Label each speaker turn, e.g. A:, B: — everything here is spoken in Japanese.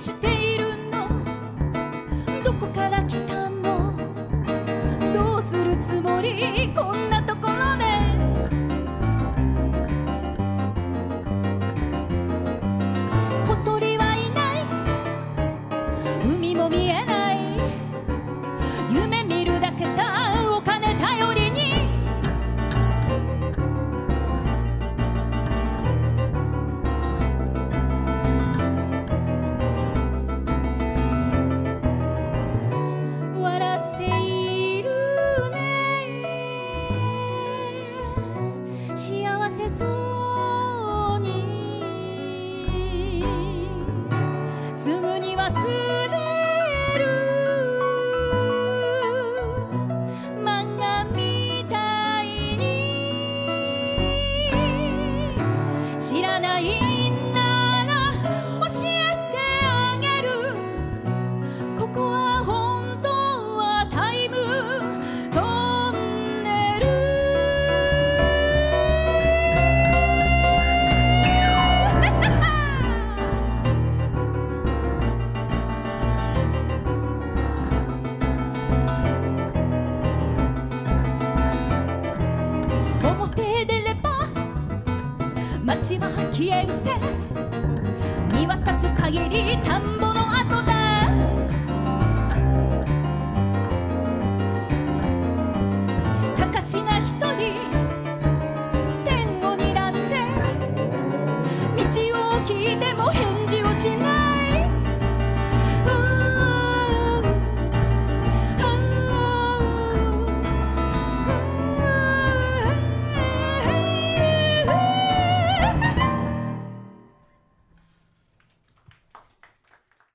A: しているの。どこから来たの。どうするつもり。こんなとこそうに。すぐに忘れる。漫画みたいに。知らない。街は消え失せ。見渡す限り田んぼの跡だ。かかしが一人